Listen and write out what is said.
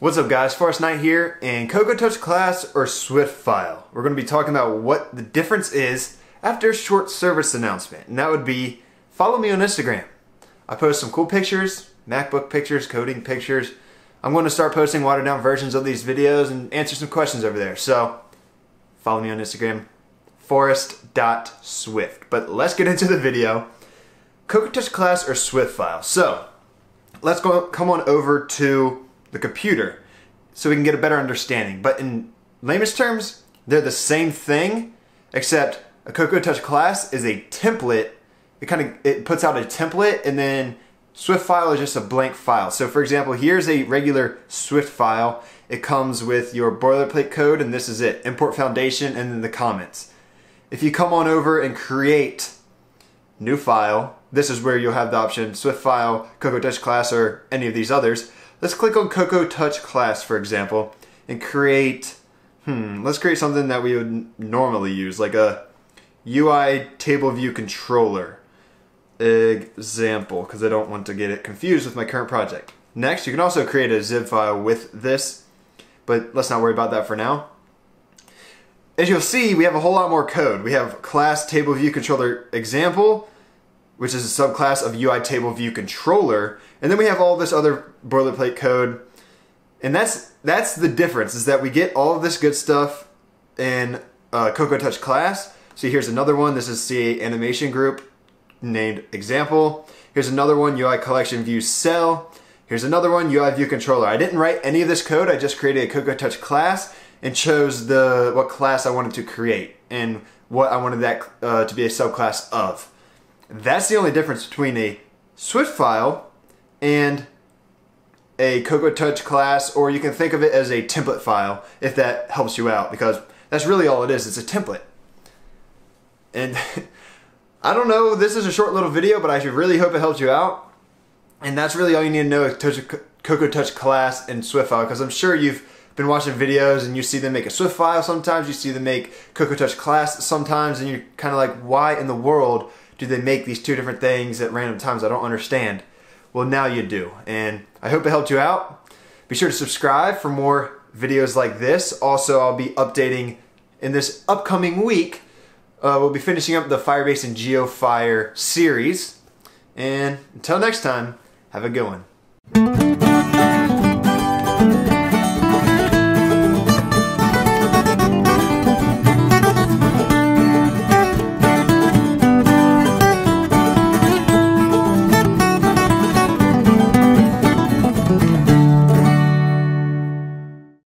What's up guys, Forrest Knight here in Cocoa Touch class or Swift file. We're going to be talking about what the difference is after a short service announcement and that would be follow me on Instagram. I post some cool pictures, MacBook pictures, coding pictures. I'm going to start posting watered down versions of these videos and answer some questions over there. So follow me on Instagram, forrest.swift. But let's get into the video. Cocoa Touch class or Swift file. So let's go come on over to the computer so we can get a better understanding. But in layman's terms, they're the same thing, except a Cocoa Touch class is a template. It kind of it puts out a template and then Swift file is just a blank file. So for example, here's a regular Swift file. It comes with your boilerplate code and this is it. Import foundation and then the comments. If you come on over and create new file, this is where you'll have the option Swift file, Cocoa Touch class, or any of these others. Let's click on Cocoa Touch class, for example, and create, hmm, let's create something that we would normally use, like a UI table view controller example, because I don't want to get it confused with my current project. Next, you can also create a XIB file with this, but let's not worry about that for now. As you'll see, we have a whole lot more code. We have class table view controller example, which is a subclass of UI table view controller. And then we have all this other boilerplate code. And that's that's the difference is that we get all of this good stuff in uh, Cocoa Touch class. So here's another one. This is CA animation group named example. Here's another one, UI collection view cell. Here's another one, UI view controller. I didn't write any of this code. I just created a Cocoa Touch class and chose the what class I wanted to create and what I wanted that uh, to be a subclass of. That's the only difference between a Swift file and a Cocoa Touch class, or you can think of it as a template file if that helps you out, because that's really all it is. It's a template. And I don't know, this is a short little video, but I should really hope it helps you out. And that's really all you need to know touch, Cocoa Touch class and Swift file, because I'm sure you've been watching videos and you see them make a Swift file sometimes, you see them make Cocoa Touch class sometimes, and you're kind of like, why in the world do they make these two different things at random times? I don't understand. Well, now you do. And I hope it helped you out. Be sure to subscribe for more videos like this. Also, I'll be updating in this upcoming week. Uh, we'll be finishing up the Firebase and GeoFire series. And until next time, have a good one.